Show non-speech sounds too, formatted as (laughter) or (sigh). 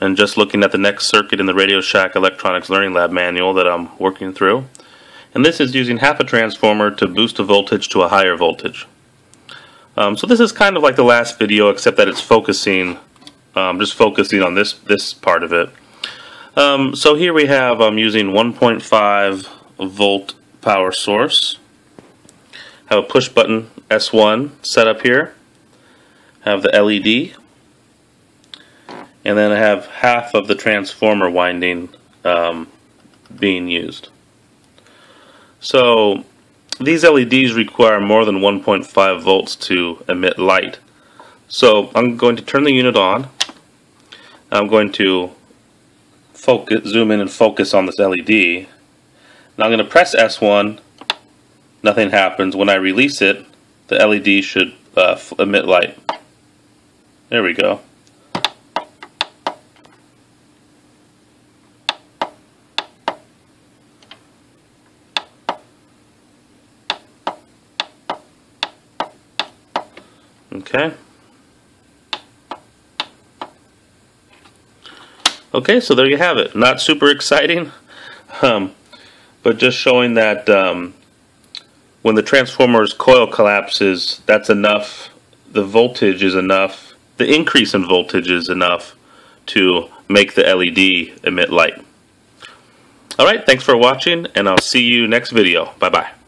and just looking at the next circuit in the Radio Shack Electronics Learning Lab manual that I'm working through. And this is using half a transformer to boost a voltage to a higher voltage. Um, so this is kind of like the last video except that it's focusing, um, just focusing on this, this part of it. Um, so here we have, I'm using 1.5 volt power source. Have a push button S1 set up here. Have the LED. And then I have half of the transformer winding um, being used. So these LEDs require more than 1.5 volts to emit light. So I'm going to turn the unit on. I'm going to focus, zoom in and focus on this LED. Now I'm going to press S1. Nothing happens. When I release it, the LED should uh, emit light. There we go. Okay. Okay, so there you have it. Not super exciting, (laughs) um, but just showing that um, when the transformer's coil collapses, that's enough. The voltage is enough. The increase in voltage is enough to make the LED emit light. Alright, thanks for watching, and I'll see you next video. Bye-bye.